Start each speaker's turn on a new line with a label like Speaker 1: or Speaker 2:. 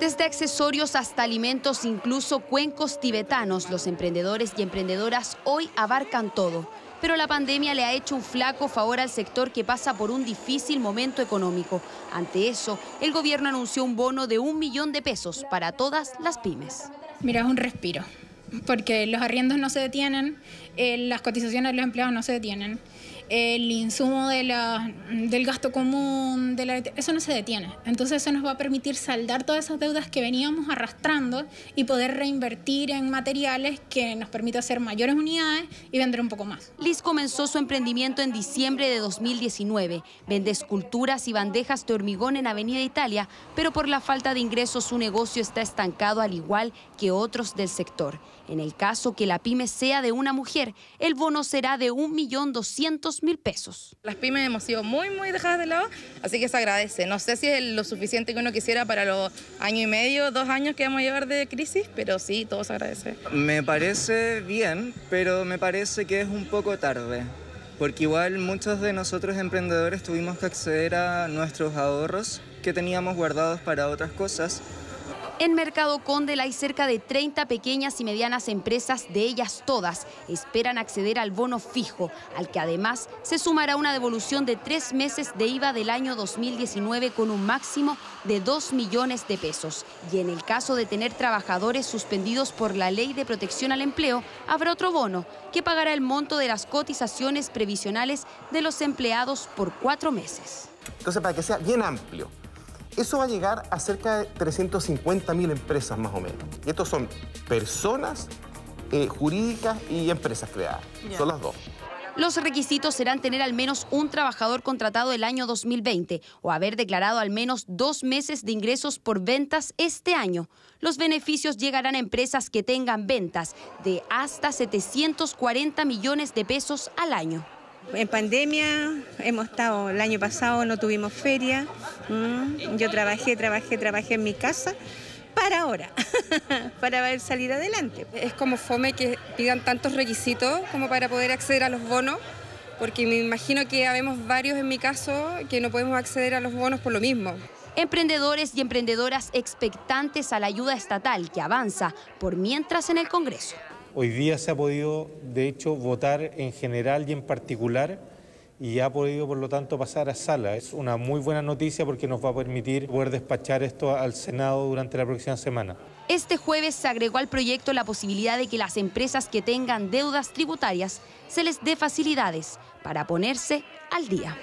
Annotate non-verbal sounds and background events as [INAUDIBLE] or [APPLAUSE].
Speaker 1: Desde accesorios hasta alimentos, incluso cuencos tibetanos, los emprendedores y emprendedoras hoy abarcan todo. Pero la pandemia le ha hecho un flaco favor al sector que pasa por un difícil momento económico. Ante eso, el gobierno anunció un bono de un millón de pesos para todas las pymes.
Speaker 2: Mira, es un respiro, porque los arriendos no se detienen, eh, las cotizaciones de los empleados no se detienen el insumo del gasto común, de la, eso no se detiene. Entonces eso nos va a permitir saldar todas esas deudas que veníamos arrastrando y poder reinvertir en materiales que nos permita hacer mayores unidades y vender un poco más.
Speaker 1: Liz comenzó su emprendimiento en diciembre de 2019. Vende esculturas y bandejas de hormigón en Avenida Italia, pero por la falta de ingresos su negocio está estancado al igual que otros del sector. En el caso que la pyme sea de una mujer, el bono será de 1.200.000 mil pesos.
Speaker 3: Las pymes hemos sido muy, muy dejadas de lado, así que se agradece. No sé si es lo suficiente que uno quisiera para los año y medio, dos años que vamos a llevar de crisis, pero sí, todo se agradece.
Speaker 4: Me parece bien, pero me parece que es un poco tarde porque igual muchos de nosotros emprendedores tuvimos que acceder a nuestros ahorros que teníamos guardados para otras cosas
Speaker 1: en Mercado Condel hay cerca de 30 pequeñas y medianas empresas, de ellas todas esperan acceder al bono fijo, al que además se sumará una devolución de tres meses de IVA del año 2019 con un máximo de 2 millones de pesos. Y en el caso de tener trabajadores suspendidos por la Ley de Protección al Empleo, habrá otro bono que pagará el monto de las cotizaciones previsionales de los empleados por cuatro meses.
Speaker 5: Entonces, para que sea bien amplio, eso va a llegar a cerca de 350.000 empresas más o menos. Y estos son personas eh, jurídicas y empresas creadas. Son las dos.
Speaker 1: Los requisitos serán tener al menos un trabajador contratado el año 2020 o haber declarado al menos dos meses de ingresos por ventas este año. Los beneficios llegarán a empresas que tengan ventas de hasta 740 millones de pesos al año.
Speaker 6: En pandemia hemos estado, el año pasado no tuvimos feria, yo trabajé, trabajé, trabajé en mi casa para ahora, [LAUGHS] para ver salir adelante.
Speaker 7: Es como fome que pidan tantos requisitos como para poder acceder a los bonos, porque me imagino que habemos varios en mi caso que no podemos acceder a los bonos por lo mismo.
Speaker 1: Emprendedores y emprendedoras expectantes a la ayuda estatal que avanza por mientras en el Congreso.
Speaker 8: Hoy día se ha podido, de hecho, votar en general y en particular y ha podido, por lo tanto, pasar a sala. Es una muy buena noticia porque nos va a permitir poder despachar esto al Senado durante la próxima semana.
Speaker 1: Este jueves se agregó al proyecto la posibilidad de que las empresas que tengan deudas tributarias se les dé facilidades para ponerse al día.